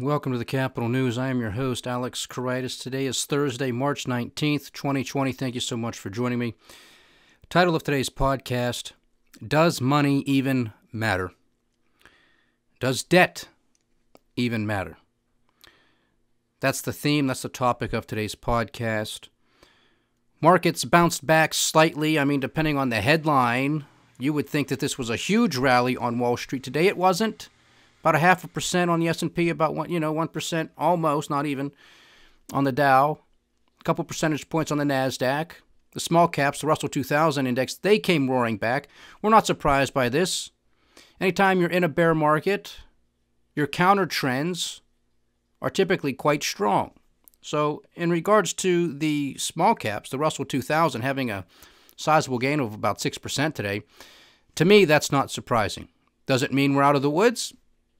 Welcome to the Kapital News. I am your host, Alex Koritis. Today is Thursday, March 19th, 2020. Thank you so much for joining me. Title of today's podcast Does Money Even Matter? Does debt even matter? That's the theme, that's the topic of today's podcast. Markets bounced back slightly. I mean, depending on the headline, you would think that this was a huge rally on Wall Street today. It wasn't. About a half a percent on the S&P, about one, you know, 1% almost, not even on the Dow. A couple percentage points on the Nasdaq. The small caps, the Russell 2000 index, they came roaring back. We're not surprised by this. Anytime you're in a bear market, your counter trends are typically quite strong. So, in regards to the small caps, the Russell 2000 having a sizable gain of about 6% today, to me, that's not surprising. Does it mean we're out of the woods?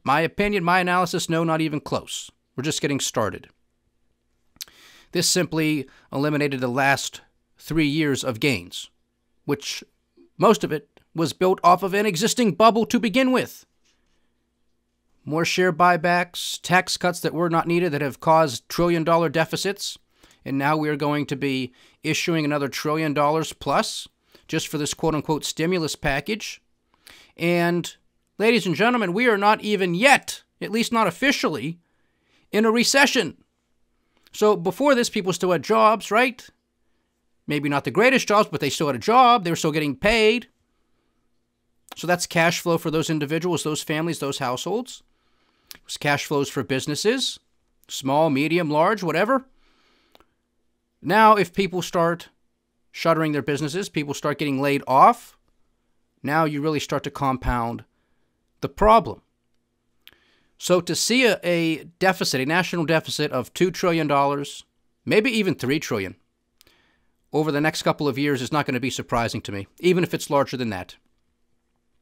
My opinion, my analysis, no, not even close. We're just getting started. This simply eliminated the last three years of gains, which most of it was built off of an existing bubble to begin with more share buybacks, tax cuts that were not needed that have caused trillion dollar deficits. And now we are going to be issuing another trillion dollars plus just for this quote unquote stimulus package. And ladies and gentlemen, we are not even yet, at least not officially, in a recession. So before this, people still had jobs, right? Maybe not the greatest jobs, but they still had a job. They were still getting paid. So that's cash flow for those individuals, those families, those households. It was cash flows for businesses, small, medium, large, whatever. Now, if people start shuttering their businesses, people start getting laid off, now you really start to compound the problem. So to see a, a deficit, a national deficit of $2 trillion, maybe even 3 trillion, over the next couple of years is not going to be surprising to me, even if it's larger than that.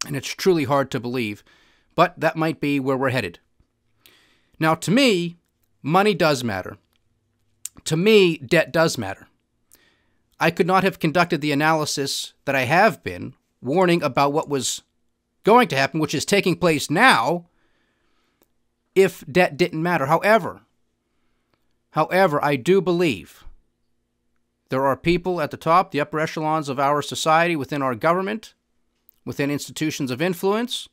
And it's truly hard to believe, but that might be where we're headed. Now, to me, money does matter. To me, debt does matter. I could not have conducted the analysis that I have been, warning about what was going to happen, which is taking place now, if debt didn't matter. However, however, I do believe there are people at the top, the upper echelons of our society, within our government, within institutions of influence,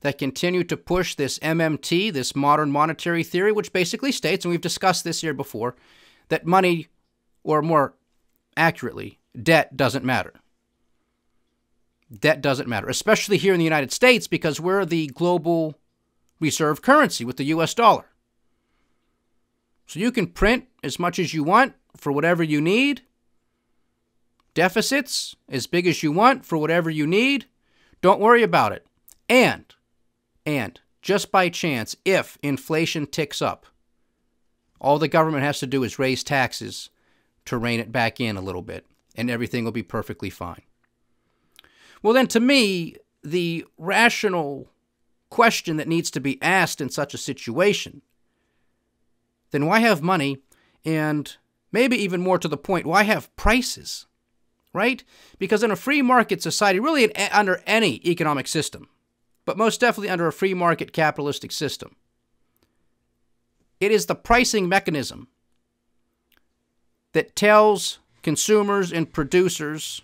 that continue to push this MMT, this modern monetary theory, which basically states, and we've discussed this here before, that money, or more accurately, debt doesn't matter. Debt doesn't matter, especially here in the United States because we're the global reserve currency with the US dollar. So you can print as much as you want for whatever you need, deficits as big as you want for whatever you need. Don't worry about it. And and just by chance, if inflation ticks up, all the government has to do is raise taxes to rein it back in a little bit, and everything will be perfectly fine. Well, then, to me, the rational question that needs to be asked in such a situation then why have money? And maybe even more to the point, why have prices? Right? Because in a free market society, really under any economic system, but most definitely under a free market capitalistic system. It is the pricing mechanism that tells consumers and producers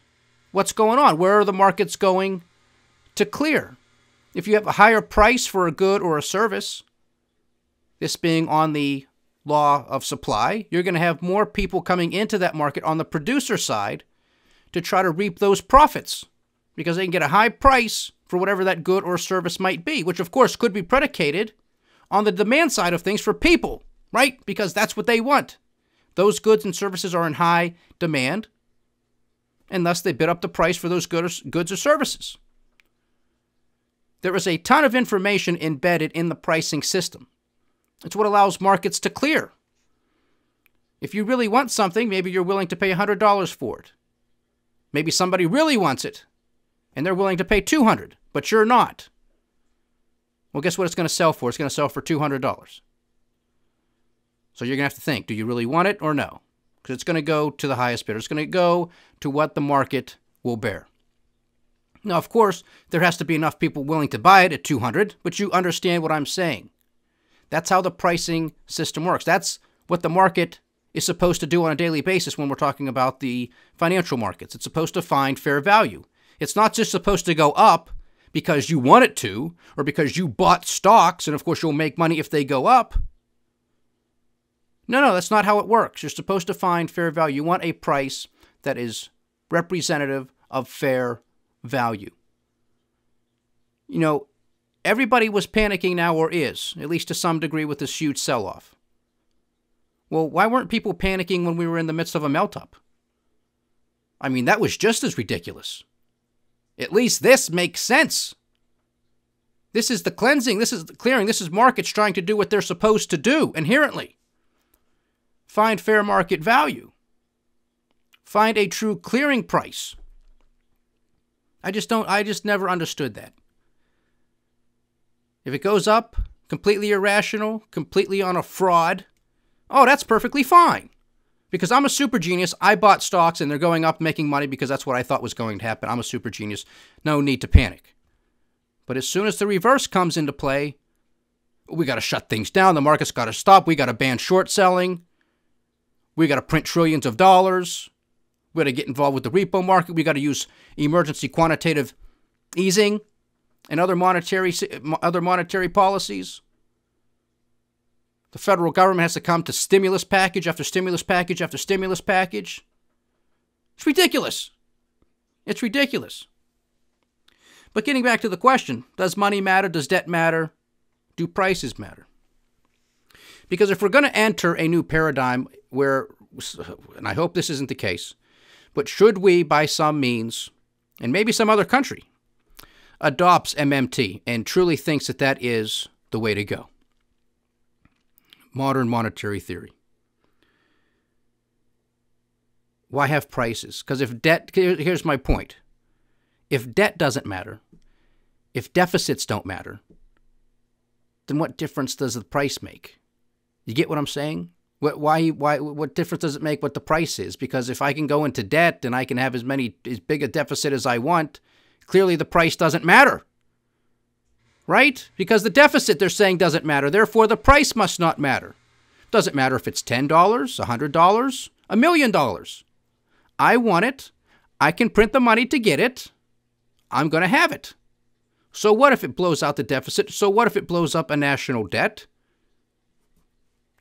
what's going on. Where are the markets going to clear? If you have a higher price for a good or a service, this being on the law of supply, you're going to have more people coming into that market on the producer side to try to reap those profits because they can get a high price for whatever that good or service might be, which of course could be predicated on the demand side of things for people, right? Because that's what they want. Those goods and services are in high demand, and thus they bid up the price for those goods or services. There is a ton of information embedded in the pricing system. It's what allows markets to clear. If you really want something, maybe you're willing to pay $100 for it. Maybe somebody really wants it, and they're willing to pay 200 but you're not. Well, guess what it's going to sell for? It's going to sell for $200. So you're going to have to think do you really want it or no? Because it's going to go to the highest bidder. It's going to go to what the market will bear. Now, of course, there has to be enough people willing to buy it at 200, but you understand what I'm saying. That's how the pricing system works. That's what the market is supposed to do on a daily basis when we're talking about the financial markets. It's supposed to find fair value. It's not just supposed to go up because you want it to or because you bought stocks and of course you'll make money if they go up. No, no, that's not how it works. You're supposed to find fair value. You want a price that is representative of fair value. You know, everybody was panicking now or is, at least to some degree with this huge sell-off. Well, why weren't people panicking when we were in the midst of a melt up? I mean, that was just as ridiculous. At least this makes sense. This is the cleansing, this is the clearing, this is markets trying to do what they're supposed to do inherently. Find fair market value. Find a true clearing price. I just don't, I just never understood that. If it goes up, completely irrational, completely on a fraud, Oh, that's perfectly fine. Because I'm a super genius. I bought stocks and they're going up making money because that's what I thought was going to happen. I'm a super genius. No need to panic. But as soon as the reverse comes into play, we got to shut things down. The market's got to stop. We got to ban short selling. We got to print trillions of dollars. We got to get involved with the repo market. We got to use emergency quantitative easing and other monetary other monetary policies. The federal government has to come to stimulus package after stimulus package after stimulus package. It's ridiculous. It's ridiculous. But getting back to the question does money matter? Does debt matter? Do prices matter? Because if we're going to enter a new paradigm where, and I hope this isn't the case, but should we, by some means, and maybe some other country, adopts MMT and truly thinks that that is the way to go? modern monetary theory. Why have prices? Because if debt, here's my point. If debt doesn't matter, if deficits don't matter, then what difference does the price make? You get what I'm saying? What, why, why, what difference does it make what the price is? Because if I can go into debt and I can have as many, as big a deficit as I want, clearly the price doesn't matter right? Because the deficit they're saying doesn't matter. Therefore, the price must not matter. Doesn't matter if it's $10, $100, a million dollars. I want it. I can print the money to get it. I'm going to have it. So what if it blows out the deficit? So what if it blows up a national debt?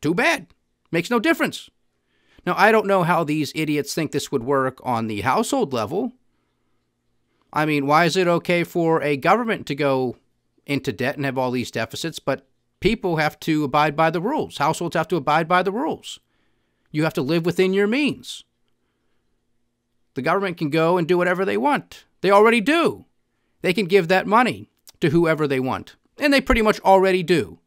Too bad. Makes no difference. Now, I don't know how these idiots think this would work on the household level. I mean, why is it okay for a government to go into debt and have all these deficits, but people have to abide by the rules. Households have to abide by the rules. You have to live within your means. The government can go and do whatever they want. They already do. They can give that money to whoever they want. And they pretty much already do.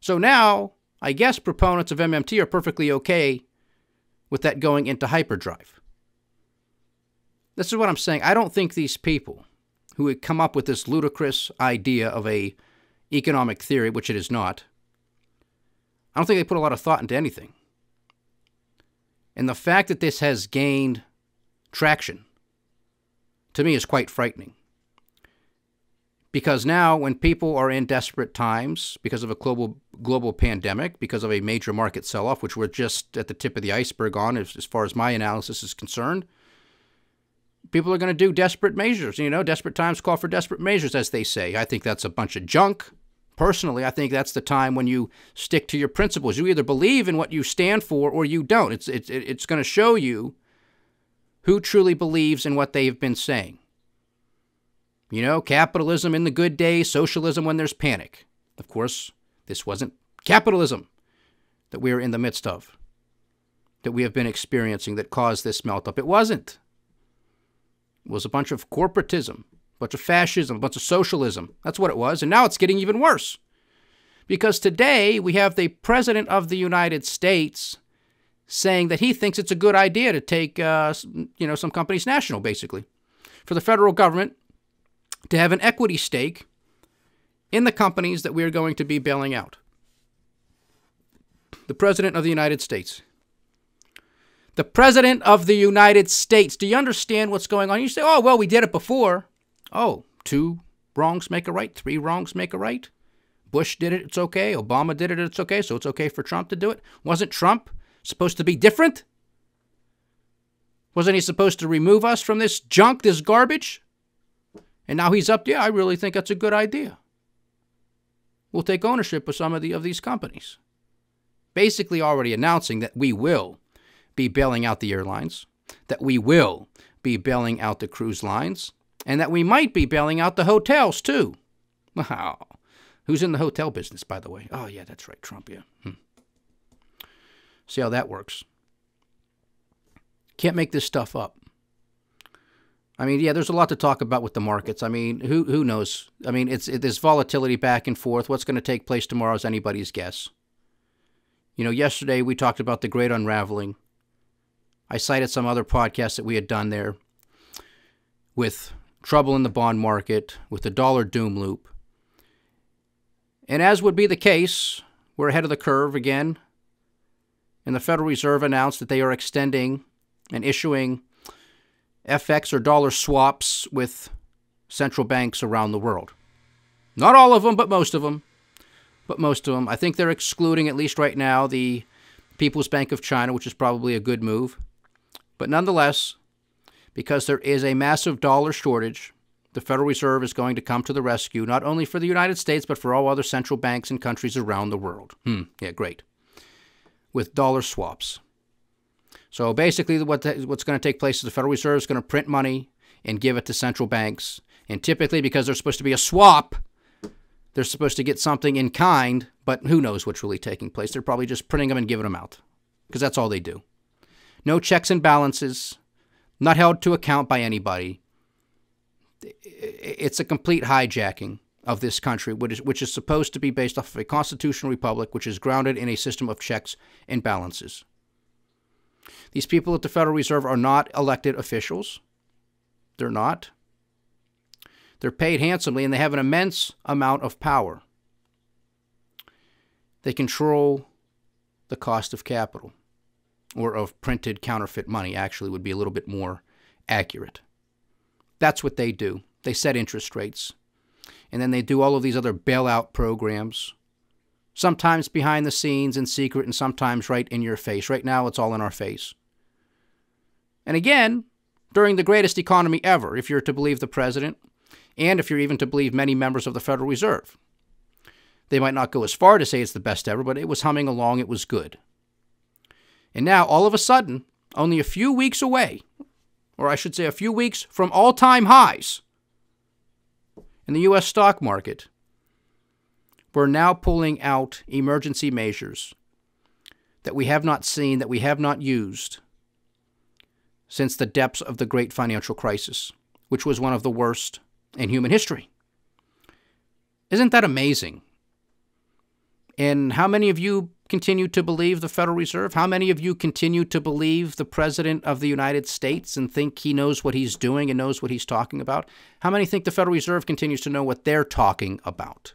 So now, I guess proponents of MMT are perfectly okay with that going into hyperdrive. This is what I'm saying. I don't think these people who had come up with this ludicrous idea of a economic theory, which it is not. I don't think they put a lot of thought into anything. And the fact that this has gained traction, to me, is quite frightening. Because now, when people are in desperate times because of a global global pandemic, because of a major market sell-off, which we're just at the tip of the iceberg on, as, as far as my analysis is concerned, people are going to do desperate measures. You know, desperate times call for desperate measures, as they say. I think that's a bunch of junk. Personally, I think that's the time when you stick to your principles. You either believe in what you stand for or you don't. It's, it's, it's going to show you who truly believes in what they've been saying. You know, capitalism in the good days, socialism when there's panic. Of course, this wasn't capitalism that we are in the midst of, that we have been experiencing that caused this melt up. It wasn't It was a bunch of corporatism, a bunch of fascism, a bunch of socialism. That's what it was. And now it's getting even worse. Because today we have the President of the United States saying that he thinks it's a good idea to take, uh, you know, some companies national, basically, for the federal government to have an equity stake in the companies that we are going to be bailing out. The President of the United States the President of the United States. Do you understand what's going on? You say, oh, well, we did it before. Oh, two wrongs make a right, three wrongs make a right. Bush did it, it's okay. Obama did it, it's okay. So it's okay for Trump to do it. Wasn't Trump supposed to be different? Wasn't he supposed to remove us from this junk, this garbage? And now he's up. there. I really think that's a good idea. We'll take ownership of some of the of these companies. Basically, already announcing that we will be bailing out the airlines, that we will be bailing out the cruise lines, and that we might be bailing out the hotels too. Wow. Who's in the hotel business, by the way? Oh, yeah, that's right, Trump, yeah. Hmm. See how that works. Can't make this stuff up. I mean, yeah, there's a lot to talk about with the markets. I mean, who who knows? I mean, it's it, there's volatility back and forth. What's going to take place tomorrow is anybody's guess. You know, yesterday we talked about the great unraveling. I cited some other podcasts that we had done there with trouble in the bond market, with the dollar doom loop. And as would be the case, we're ahead of the curve again. And the Federal Reserve announced that they are extending and issuing FX or dollar swaps with central banks around the world. Not all of them, but most of them. But most of them. I think they're excluding, at least right now, the People's Bank of China, which is probably a good move. But nonetheless, because there is a massive dollar shortage, the Federal Reserve is going to come to the rescue, not only for the United States, but for all other central banks and countries around the world. Hmm, yeah, great. With dollar swaps. So basically, what the, what's going to take place is the Federal Reserve is going to print money and give it to central banks. And typically, because there's supposed to be a swap, they're supposed to get something in kind, but who knows what's really taking place. They're probably just printing them and giving them out because that's all they do. No checks and balances, not held to account by anybody. It's a complete hijacking of this country, which is, which is supposed to be based off of a constitutional republic, which is grounded in a system of checks and balances. These people at the Federal Reserve are not elected officials. They're not. They're paid handsomely and they have an immense amount of power. They control the cost of capital or of printed counterfeit money, actually, would be a little bit more accurate. That's what they do. They set interest rates. And then they do all of these other bailout programs, sometimes behind the scenes in secret, and sometimes right in your face. Right now, it's all in our face. And again, during the greatest economy ever, if you're to believe the president, and if you're even to believe many members of the Federal Reserve. They might not go as far to say it's the best ever, but it was humming along, it was good. And now, all of a sudden, only a few weeks away, or I should say a few weeks from all time highs in the U.S. stock market, we're now pulling out emergency measures that we have not seen, that we have not used since the depths of the great financial crisis, which was one of the worst in human history. Isn't that amazing? And how many of you continue to believe the Federal Reserve? How many of you continue to believe the President of the United States and think he knows what he's doing and knows what he's talking about? How many think the Federal Reserve continues to know what they're talking about?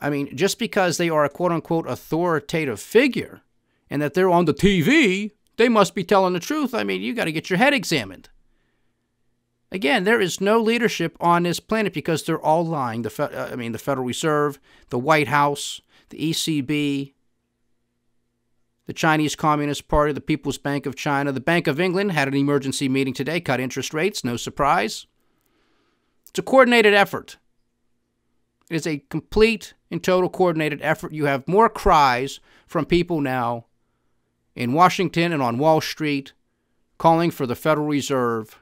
I mean, just because they are a quote unquote authoritative figure and that they're on the TV, they must be telling the truth. I mean, you got to get your head examined. Again, there is no leadership on this planet because they're all lying. The uh, I mean, the Federal Reserve, the White House, the ECB, the Chinese Communist Party, the People's Bank of China, the Bank of England had an emergency meeting today, cut interest rates, no surprise. It's a coordinated effort. It is a complete and total coordinated effort. You have more cries from people now in Washington and on Wall Street calling for the Federal Reserve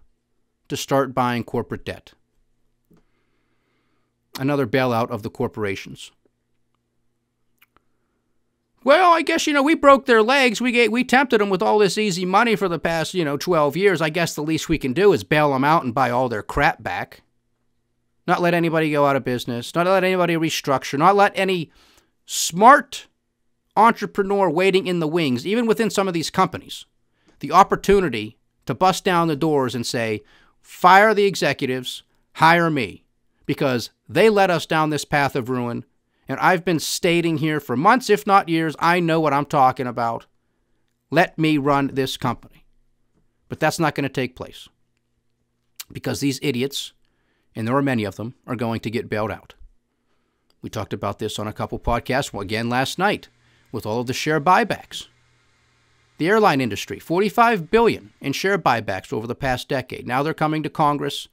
to start buying corporate debt. Another bailout of the corporations. Well, I guess you know we broke their legs. We gave, we tempted them with all this easy money for the past you know 12 years. I guess the least we can do is bail them out and buy all their crap back. Not let anybody go out of business. Not let anybody restructure. Not let any smart entrepreneur waiting in the wings, even within some of these companies, the opportunity to bust down the doors and say, fire the executives, hire me, because they led us down this path of ruin. And I've been stating here for months, if not years, I know what I'm talking about. Let me run this company. But that's not going to take place because these idiots, and there are many of them, are going to get bailed out. We talked about this on a couple podcasts again last night with all of the share buybacks. The airline industry, 45 billion in share buybacks over the past decade. Now they're coming to Congress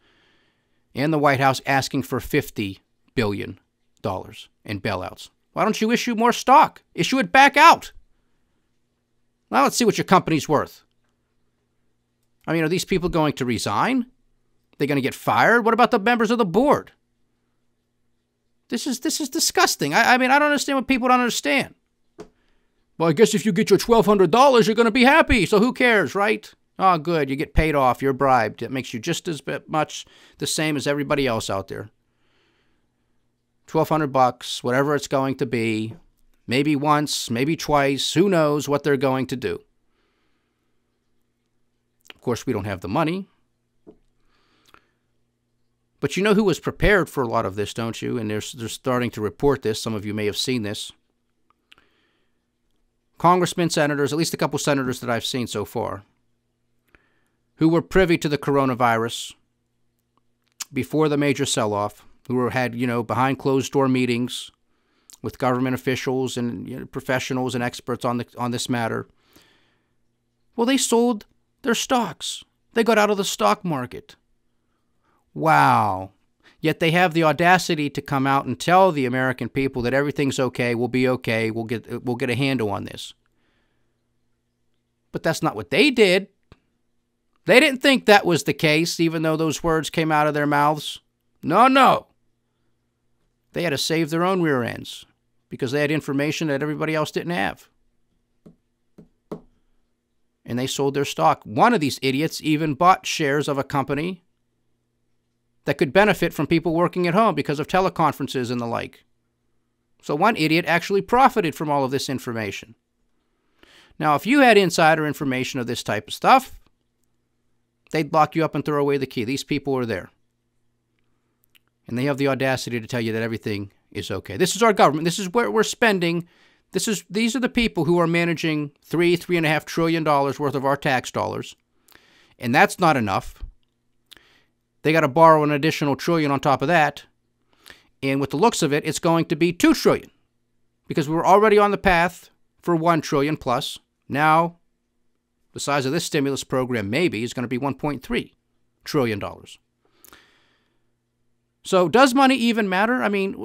and the White House asking for 50 billion dollars in bailouts. Why don't you issue more stock? Issue it back out. Now let's see what your company's worth. I mean, are these people going to resign? They're going to get fired? What about the members of the board? This is this is disgusting. I, I mean, I don't understand what people don't understand. Well, I guess if you get your twelve hundred dollars, you're going to be happy. So who cares, right? Oh, good. You get paid off. You're bribed. It makes you just as much the same as everybody else out there. Twelve hundred bucks, whatever it's going to be. Maybe once, maybe twice. Who knows what they're going to do? Of course, we don't have the money. But you know who was prepared for a lot of this, don't you? And they're, they're starting to report this. Some of you may have seen this. Congressmen, senators, at least a couple senators that I've seen so far, who were privy to the coronavirus before the major sell off, who were, had, you know, behind closed door meetings with government officials and you know, professionals and experts on, the, on this matter. Well, they sold their stocks. They got out of the stock market. Wow. Yet they have the audacity to come out and tell the American people that everything's okay, we'll be okay, we'll get we'll get a handle on this. But that's not what they did. They didn't think that was the case, even though those words came out of their mouths. No, no. They had to save their own rear ends because they had information that everybody else didn't have. And they sold their stock. One of these idiots even bought shares of a company that could benefit from people working at home because of teleconferences and the like. So one idiot actually profited from all of this information. Now, if you had insider information of this type of stuff, they'd lock you up and throw away the key. These people are there. And they have the audacity to tell you that everything is okay. This is our government. This is where we're spending. This is these are the people who are managing three, three and a half trillion dollars worth of our tax dollars. And that's not enough. They got to borrow an additional trillion on top of that. And with the looks of it, it's going to be 2 trillion because we were already on the path for 1 trillion plus. Now, the size of this stimulus program maybe is going to be 1.3 trillion dollars. So, does money even matter? I mean,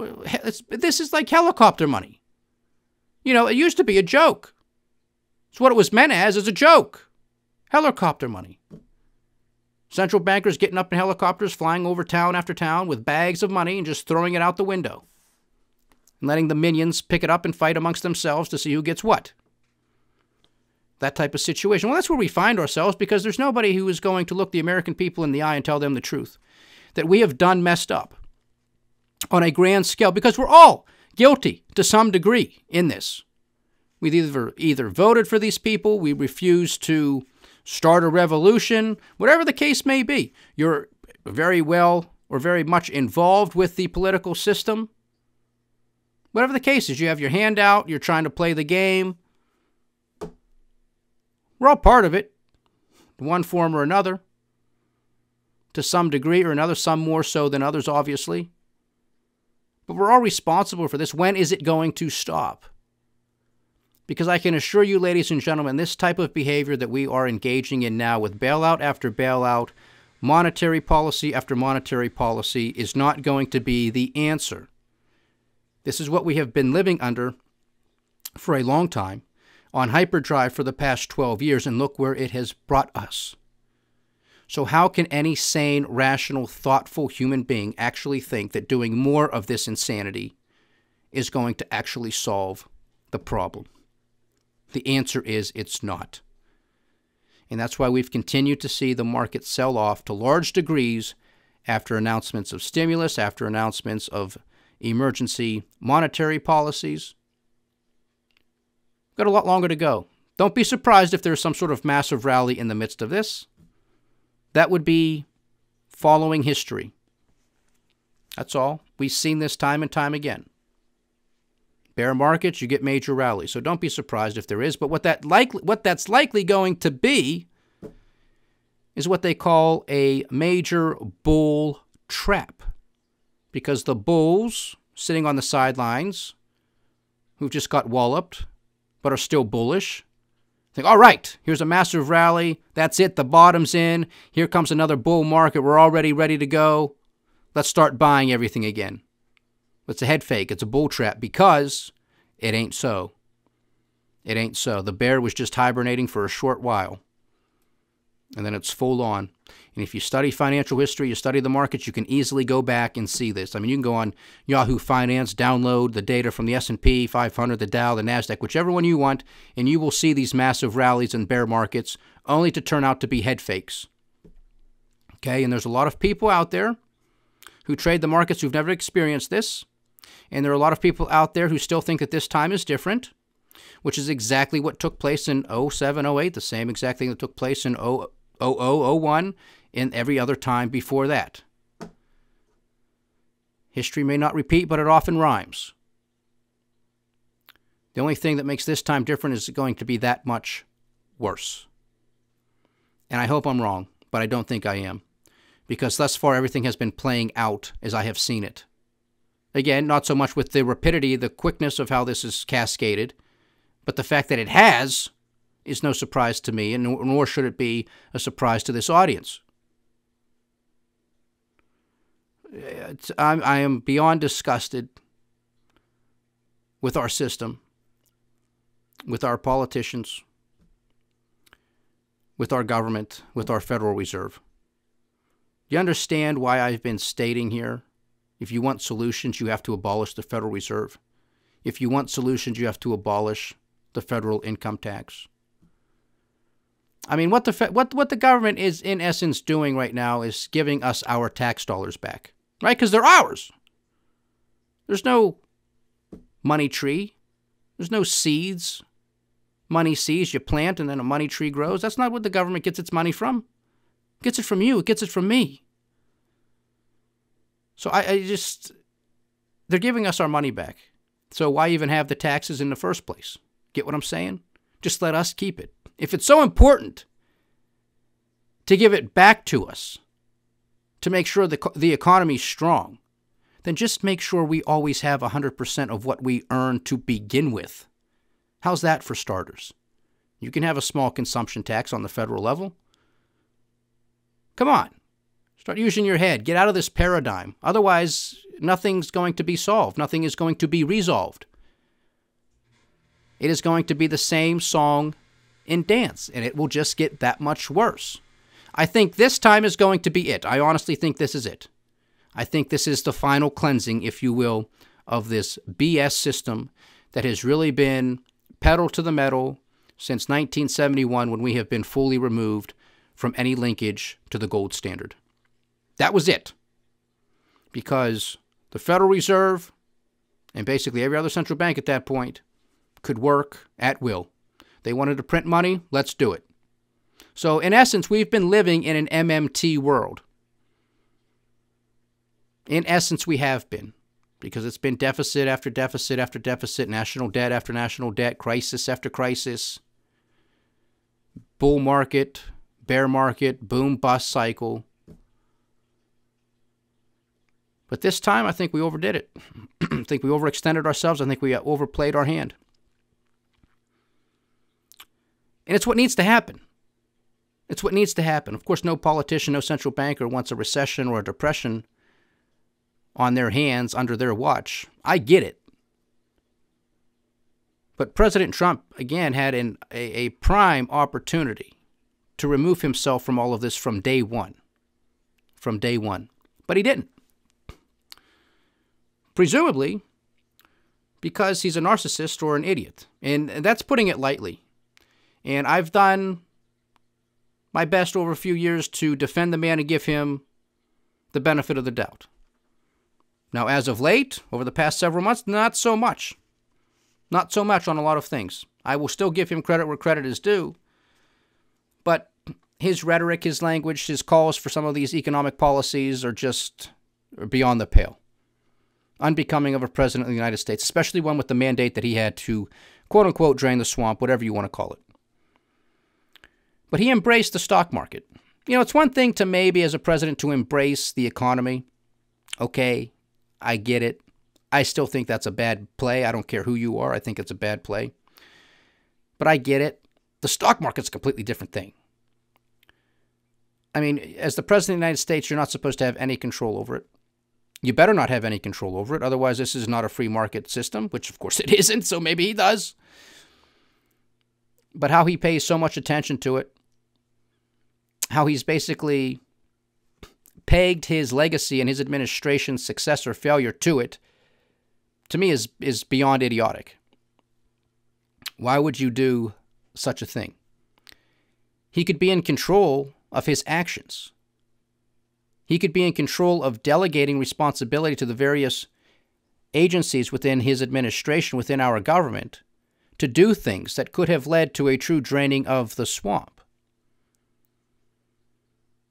this is like helicopter money. You know, it used to be a joke. It's what it was meant as, as a joke. Helicopter money. Central bankers getting up in helicopters, flying over town after town with bags of money and just throwing it out the window. And letting the minions pick it up and fight amongst themselves to see who gets what. That type of situation. Well, that's where we find ourselves because there's nobody who is going to look the American people in the eye and tell them the truth. That we have done messed up on a grand scale because we're all guilty to some degree in this. We either either voted for these people, we refuse to start a revolution, whatever the case may be. You're very well or very much involved with the political system. Whatever the case is, you have your hand out, you're trying to play the game. We're all part of it, one form or another, to some degree or another, some more so than others, obviously. But we're all responsible for this. When is it going to stop? Because I can assure you, ladies and gentlemen, this type of behavior that we are engaging in now with bailout after bailout, monetary policy after monetary policy is not going to be the answer. This is what we have been living under for a long time on hyperdrive for the past 12 years, and look where it has brought us. So, how can any sane, rational, thoughtful human being actually think that doing more of this insanity is going to actually solve the problem? The answer is it's not. And that's why we've continued to see the market sell off to large degrees after announcements of stimulus, after announcements of emergency monetary policies. Got a lot longer to go. Don't be surprised if there's some sort of massive rally in the midst of this. That would be following history. That's all. We've seen this time and time again. Bear markets, you get major rallies. So don't be surprised if there is. But what that likely, what that's likely going to be is what they call a major bull trap. Because the bulls, sitting on the sidelines who've just got walloped but are still bullish think, all right, here's a massive rally. That's it. The bottom's in. Here comes another bull market. We're already ready to go. Let's start buying everything again. It's a head fake. It's a bull trap because it ain't so. It ain't so. The bear was just hibernating for a short while. And then it's full on. And if you study financial history, you study the markets, you can easily go back and see this. I mean, you can go on Yahoo Finance, download the data from the S&P 500, the Dow, the Nasdaq, whichever one you want, and you will see these massive rallies and bear markets only to turn out to be head fakes. Okay, and there's a lot of people out there who trade the markets who've never experienced this, and there are a lot of people out there who still think that this time is different, which is exactly what took place in 07, 08, the same exact thing that took place in 0001 and every other time before that. History may not repeat, but it often rhymes. The only thing that makes this time different is going to be that much worse. And I hope I'm wrong, but I don't think I am. Because thus far, everything has been playing out as I have seen it. Again, not so much with the rapidity, the quickness of how this is cascaded, but the fact that it has is no surprise to me, and nor should it be a surprise to this audience. I am beyond disgusted with our system, with our politicians, with our government, with our Federal Reserve. You understand why I've been stating here? If you want solutions, you have to abolish the Federal Reserve. If you want solutions, you have to abolish the federal income tax. I mean, what the what what the government is in essence doing right now is giving us our tax dollars back right? Because they're ours. There's no money tree. There's no seeds. Money seeds you plant and then a money tree grows. That's not what the government gets its money from. It gets it from you. It gets it from me. So I, I just, they're giving us our money back. So why even have the taxes in the first place? Get what I'm saying? Just let us keep it. If it's so important to give it back to us, to make sure the, the economy's strong, then just make sure we always have 100% of what we earn to begin with. How's that for starters? You can have a small consumption tax on the federal level. Come on. Start using your head. Get out of this paradigm. Otherwise, nothing's going to be solved. Nothing is going to be resolved. It is going to be the same song and dance, and it will just get that much worse. I think this time is going to be it. I honestly think this is it. I think this is the final cleansing, if you will, of this BS system that has really been pedal to the metal since 1971 when we have been fully removed from any linkage to the gold standard. That was it. Because the Federal Reserve and basically every other central bank at that point could work at will. They wanted to print money, let's do it. So, in essence, we've been living in an MMT world. In essence, we have been, because it's been deficit after deficit after deficit, national debt after national debt, crisis after crisis, bull market, bear market, boom bust cycle. But this time, I think we overdid it. I think we overextended ourselves. I think we uh, overplayed our hand. And it's what needs to happen. It's what needs to happen. Of course, no politician, no central banker wants a recession or a depression on their hands under their watch. I get it. But President Trump, again, had an, a, a prime opportunity to remove himself from all of this from day one. From day one. But he didn't. Presumably because he's a narcissist or an idiot. And that's putting it lightly. And I've done my best over a few years to defend the man and give him the benefit of the doubt. Now, as of late, over the past several months, not so much. Not so much on a lot of things. I will still give him credit where credit is due. But his rhetoric, his language, his calls for some of these economic policies are just beyond the pale. Unbecoming of a president of the United States, especially one with the mandate that he had to, quote unquote, drain the swamp, whatever you want to call it. But he embraced the stock market. You know, it's one thing to maybe, as a president, to embrace the economy. Okay, I get it. I still think that's a bad play. I don't care who you are. I think it's a bad play. But I get it. The stock market's a completely different thing. I mean, as the president of the United States, you're not supposed to have any control over it. You better not have any control over it. Otherwise, this is not a free market system, which of course it isn't. So maybe he does. But how he pays so much attention to it, how he's basically pegged his legacy and his administration's success or failure to it, to me is is beyond idiotic. Why would you do such a thing? He could be in control of his actions. He could be in control of delegating responsibility to the various agencies within his administration, within our government, to do things that could have led to a true draining of the swamp.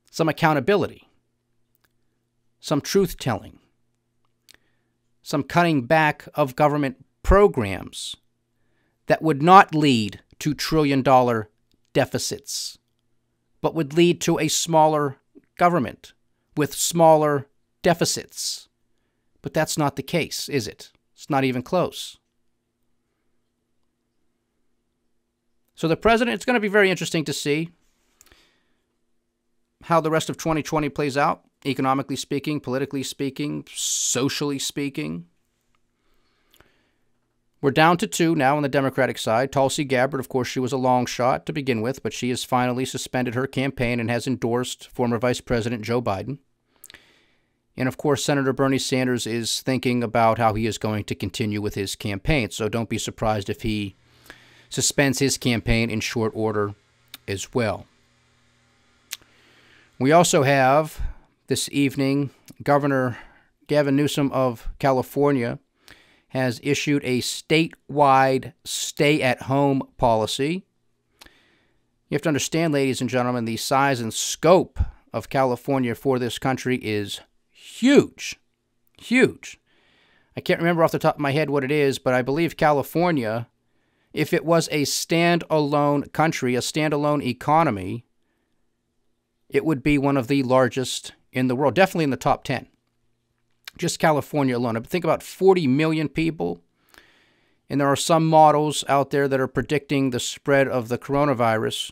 Some accountability, some truth telling, some cutting back of government programs that would not lead to trillion dollar deficits, but would lead to a smaller government with smaller deficits. But that's not the case, is it? It's not even close. So the president, it's going to be very interesting to see how the rest of 2020 plays out, economically speaking, politically speaking, socially speaking. We're down to two now on the Democratic side. Tulsi Gabbard, of course, she was a long shot to begin with, but she has finally suspended her campaign and has endorsed former Vice President Joe Biden. And of course, Senator Bernie Sanders is thinking about how he is going to continue with his campaign. So don't be surprised if he suspends his campaign in short order as well. We also have this evening Governor Gavin Newsom of California has issued a statewide stay at home policy. You have to understand, ladies and gentlemen, the size and scope of California for this country is huge. Huge. I can't remember off the top of my head what it is, but I believe California if it was a standalone country, a standalone economy, it would be one of the largest in the world, definitely in the top 10. Just California alone. Think about 40 million people. And there are some models out there that are predicting the spread of the coronavirus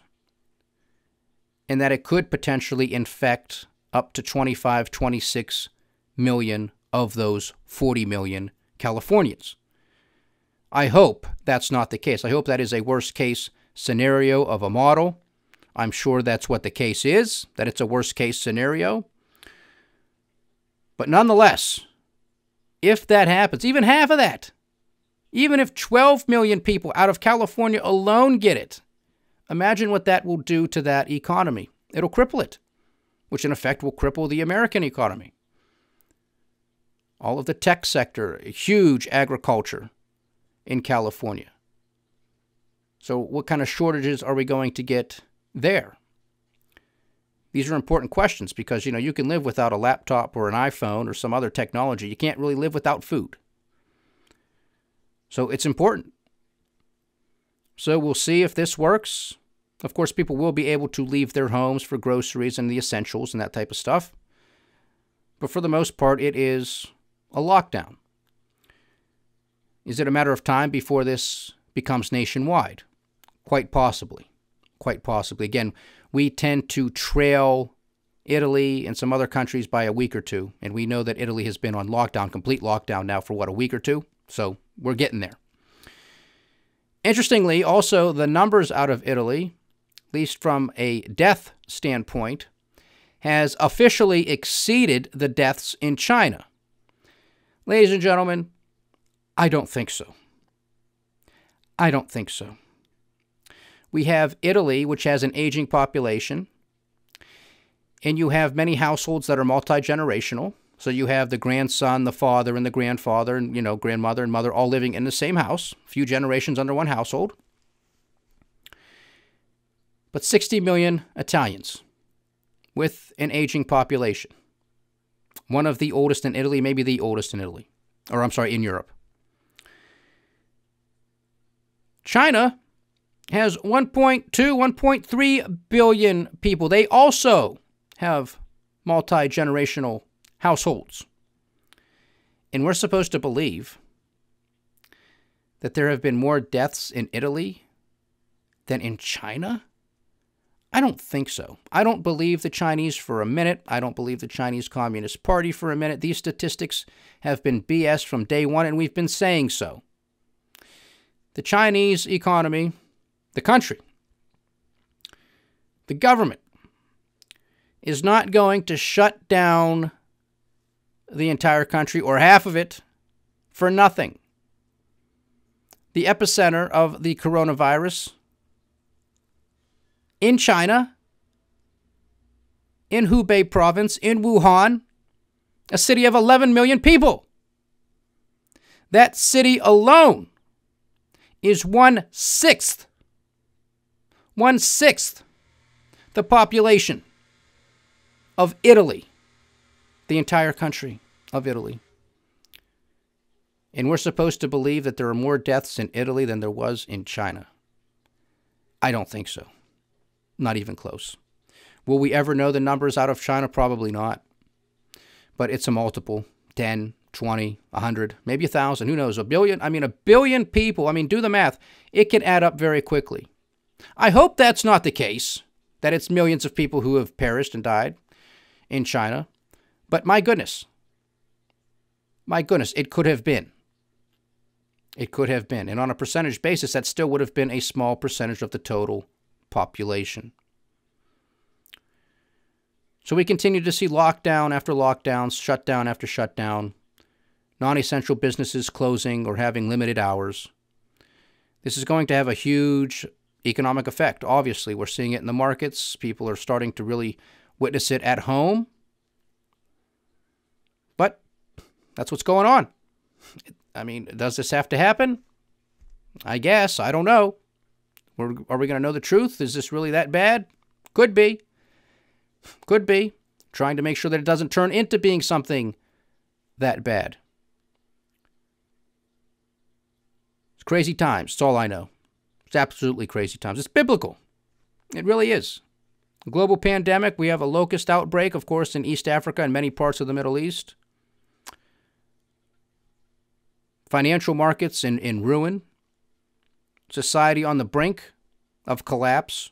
and that it could potentially infect up to 25, 26 million of those 40 million Californians. I hope that's not the case. I hope that is a worst case scenario of a model. I'm sure that's what the case is, that it's a worst case scenario. But nonetheless, if that happens, even half of that, even if 12 million people out of California alone get it, imagine what that will do to that economy. It'll cripple it, which in effect will cripple the American economy. All of the tech sector, huge agriculture, in California. So, what kind of shortages are we going to get there? These are important questions because you know you can live without a laptop or an iPhone or some other technology. You can't really live without food. So it's important. So we'll see if this works. Of course, people will be able to leave their homes for groceries and the essentials and that type of stuff. But for the most part, it is a lockdown. Is it a matter of time before this becomes nationwide? Quite possibly. Quite possibly. Again, we tend to trail Italy and some other countries by a week or two, and we know that Italy has been on lockdown, complete lockdown now for what, a week or two? So we're getting there. Interestingly, also, the numbers out of Italy, at least from a death standpoint, has officially exceeded the deaths in China. Ladies and gentlemen, I don't think so. I don't think so. We have Italy, which has an aging population, and you have many households that are multi generational. So you have the grandson, the father, and the grandfather, and you know, grandmother and mother all living in the same house, few generations under one household. But 60 million Italians with an aging population. One of the oldest in Italy, maybe the oldest in Italy, or I'm sorry, in Europe. China has 1.2, 1.3 billion people. They also have multi generational households. And we're supposed to believe that there have been more deaths in Italy than in China? I don't think so. I don't believe the Chinese for a minute. I don't believe the Chinese Communist Party for a minute. These statistics have been BS from day one, and we've been saying so. The Chinese economy, the country, the government is not going to shut down the entire country or half of it for nothing. The epicenter of the coronavirus in China, in Hubei province, in Wuhan, a city of 11 million people. That city alone is one sixth, one sixth the population of Italy, the entire country of Italy. And we're supposed to believe that there are more deaths in Italy than there was in China. I don't think so. Not even close. Will we ever know the numbers out of China? Probably not. But it's a multiple 10, 20, 100, maybe a 1,000. Who knows? A billion? I mean, a billion people. I mean, do the math. It can add up very quickly. I hope that's not the case, that it's millions of people who have perished and died in China. But my goodness, my goodness, it could have been. It could have been. And on a percentage basis, that still would have been a small percentage of the total population. So we continue to see lockdown after lockdown, shutdown after shutdown, non essential businesses closing or having limited hours. This is going to have a huge economic effect. Obviously, we're seeing it in the markets. People are starting to really witness it at home. But that's what's going on. I mean, does this have to happen? I guess. I don't know. Are we going to know the truth? Is this really that bad? Could be. Could be. Trying to make sure that it doesn't turn into being something that bad. It's crazy times. That's all I know. It's absolutely crazy times. It's biblical. It really is. Global pandemic. We have a locust outbreak, of course, in East Africa and many parts of the Middle East. Financial markets in, in ruin society on the brink of collapse.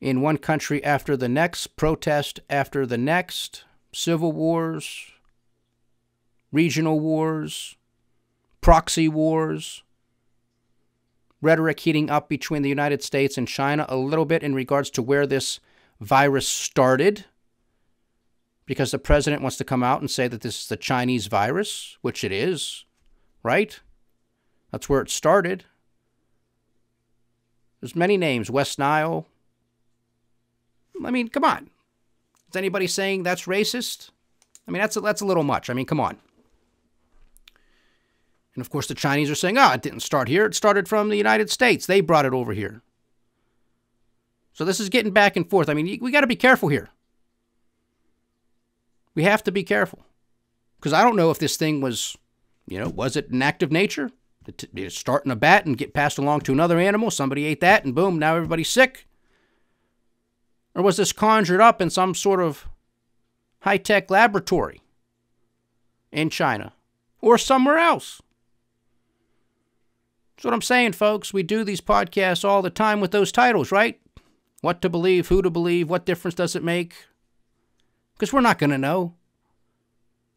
In one country after the next, protest after the next, civil wars, regional wars, proxy wars, rhetoric heating up between the United States and China a little bit in regards to where this virus started. Because the president wants to come out and say that this is the Chinese virus, which it is, right? That's where it started. There's many names. West Nile. I mean, come on. Is anybody saying that's racist? I mean, that's a, that's a little much. I mean, come on. And of course, the Chinese are saying, oh, it didn't start here. It started from the United States. They brought it over here. So this is getting back and forth. I mean, we got to be careful here. We have to be careful. Because I don't know if this thing was, you know, was it an act of nature? start in a bat and get passed along to another animal. Somebody ate that, and boom, now everybody's sick. Or was this conjured up in some sort of high tech laboratory in China or somewhere else? That's what I'm saying, folks. We do these podcasts all the time with those titles, right? What to believe, who to believe, what difference does it make? Because we're not going to know.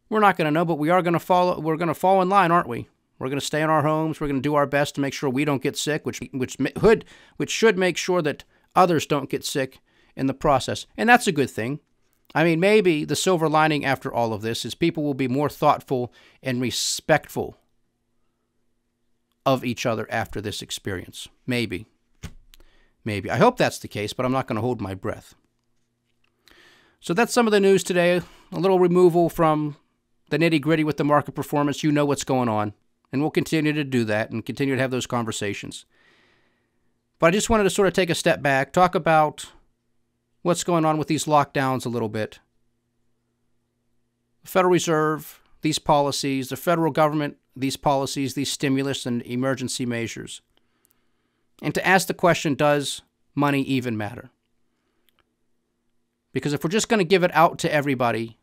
We're not going to know, but we are going to follow. We're going to fall in line, aren't we? We're going to stay in our homes. We're going to do our best to make sure we don't get sick, which which should which should make sure that others don't get sick in the process. And that's a good thing. I mean, maybe the silver lining after all of this is people will be more thoughtful and respectful of each other after this experience. Maybe. Maybe. I hope that's the case, but I'm not going to hold my breath. So that's some of the news today. A little removal from the nitty gritty with the market performance. You know what's going on. And we'll continue to do that and continue to have those conversations. But I just wanted to sort of take a step back, talk about what's going on with these lockdowns a little bit. The Federal Reserve, these policies, the federal government, these policies, these stimulus and emergency measures. And to ask the question does money even matter? Because if we're just going to give it out to everybody,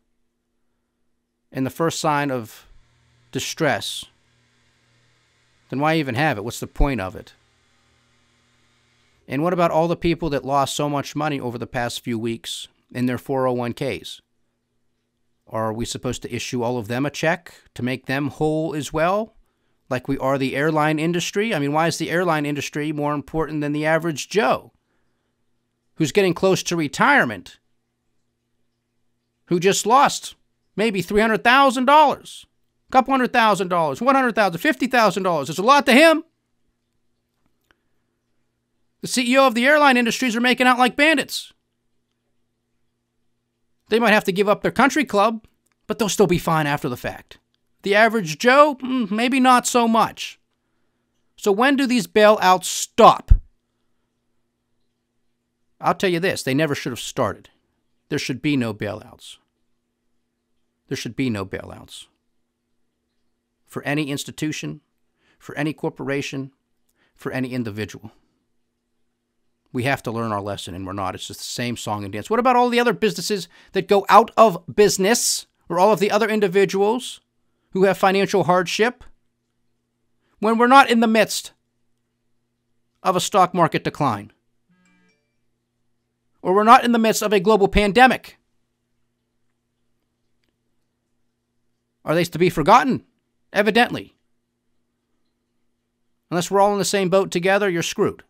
in the first sign of distress, then why even have it? What's the point of it? And what about all the people that lost so much money over the past few weeks in their 401ks? Are we supposed to issue all of them a check to make them whole as well? Like we are the airline industry? I mean, why is the airline industry more important than the average Joe who's getting close to retirement, who just lost maybe $300,000, a couple hundred thousand dollars, $100,000, $50,000? It's a lot to him. The CEO of the airline industries are making out like bandits. They might have to give up their country club, but they'll still be fine after the fact. The average Joe, mm, maybe not so much. So when do these bailouts stop? I'll tell you this they never should have started. There should be no bailouts. There should be no bailouts. For any institution, for any corporation, for any individual we have to learn our lesson and we're not. It's just the same song and dance. What about all the other businesses that go out of business or all of the other individuals who have financial hardship when we're not in the midst of a stock market decline or we're not in the midst of a global pandemic? Are they to be forgotten? Evidently. Unless we're all in the same boat together, you're screwed.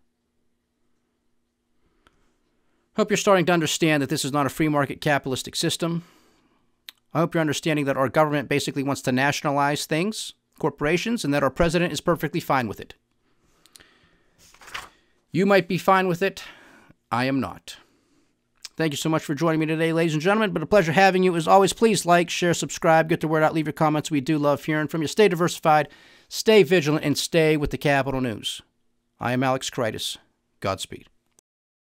Hope you're starting to understand that this is not a free market capitalistic system. I hope you're understanding that our government basically wants to nationalize things, corporations, and that our president is perfectly fine with it. You might be fine with it. I am not. Thank you so much for joining me today, ladies and gentlemen. But a pleasure having you. As always, please like, share, subscribe, get the word out, leave your comments. We do love hearing from you. Stay diversified, stay vigilant, and stay with the Kapital News. I am Alex Kritis. Godspeed.